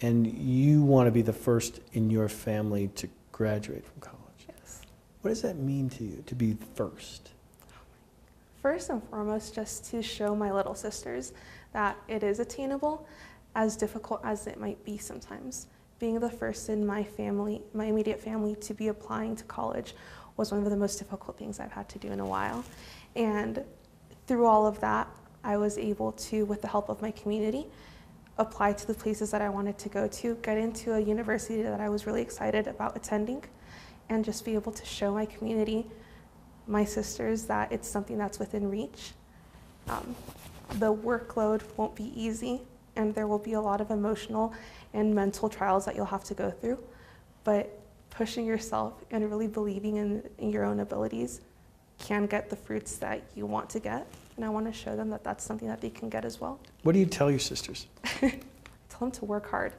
and you want to be the first in your family to graduate from college. Yes. What does that mean to you to be first? First and foremost, just to show my little sisters that it is attainable, as difficult as it might be sometimes. Being the first in my family, my immediate family, to be applying to college was one of the most difficult things I've had to do in a while. And through all of that, I was able to, with the help of my community, apply to the places that I wanted to go to, get into a university that I was really excited about attending, and just be able to show my community, my sisters, that it's something that's within reach. Um, the workload won't be easy, and there will be a lot of emotional and mental trials that you'll have to go through. But pushing yourself and really believing in, in your own abilities can get the fruits that you want to get. And I want to show them that that's something that they can get as well. What do you tell your sisters? Tell them to work hard.